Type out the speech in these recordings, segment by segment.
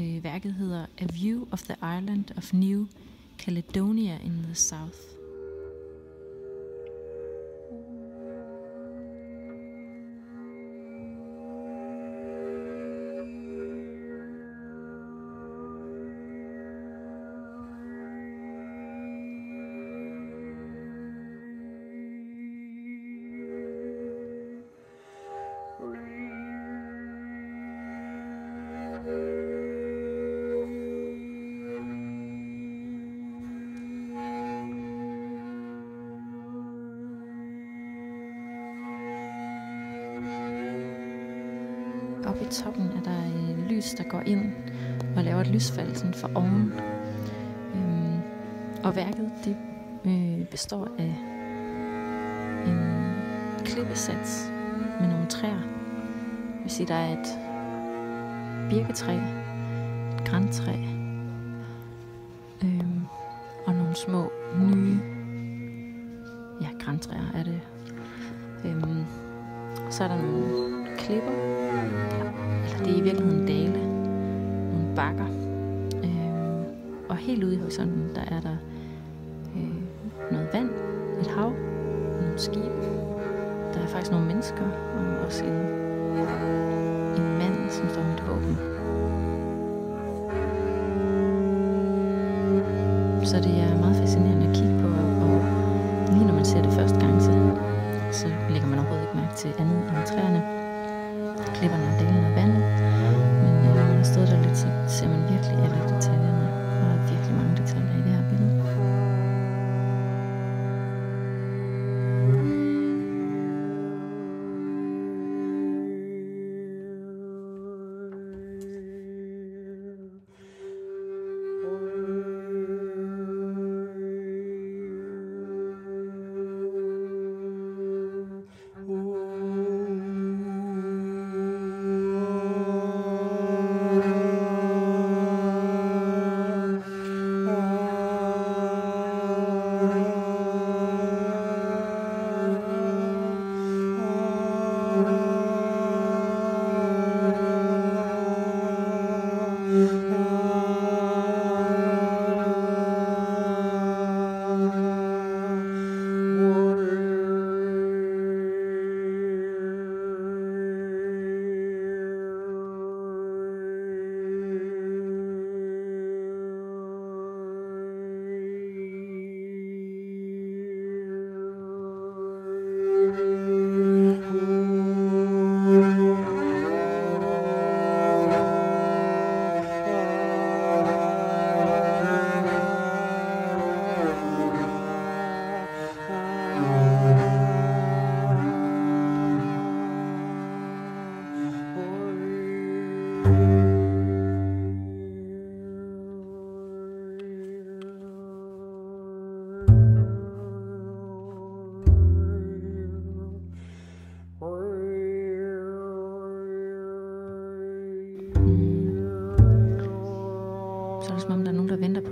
Øh, værket hedder A View of the Island of New Caledonia in the South. Oppe i toppen er der et lys, der går ind og laver et lysfald sådan for oven. Øhm, og værket det øh, består af en klippesats med nogle træer. Det vil sige, der er et birketræ, et græntræ øhm, og nogle små nye ja, græntræer er det. Øhm, så er der nogle klipper, eller det er i virkeligheden dale, nogle bakker. Øh, og helt ude i horisonten, der er der øh, noget vand, et hav, nogle skibe. Der er faktisk nogle mennesker, og også en, en mand, som står med et våben. Så det er meget fascinerende at kigge på, og lige når man ser det første gang, så, så lægger man overhovedet ikke mærke til andet end træerne klipperne og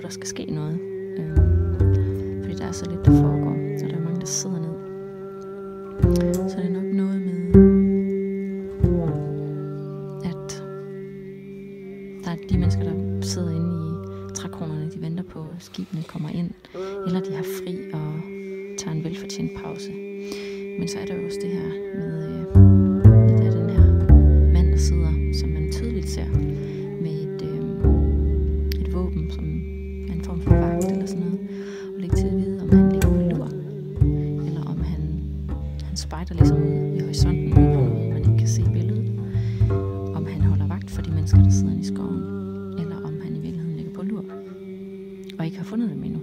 der skal ske noget. Øh, fordi der er så lidt, der foregår. Så der er mange, der sidder ned. Så det er nok noget med, at der er de mennesker, der sidder inde i trækronerne, de venter på, at skibene kommer ind. Eller de har fri og tager en velfortjent pause. Men så er der jo også det her med, øh, mennesker, der sidder inde i skoven, eller om han i virkeligheden ligger på lur, og ikke har fundet dem endnu.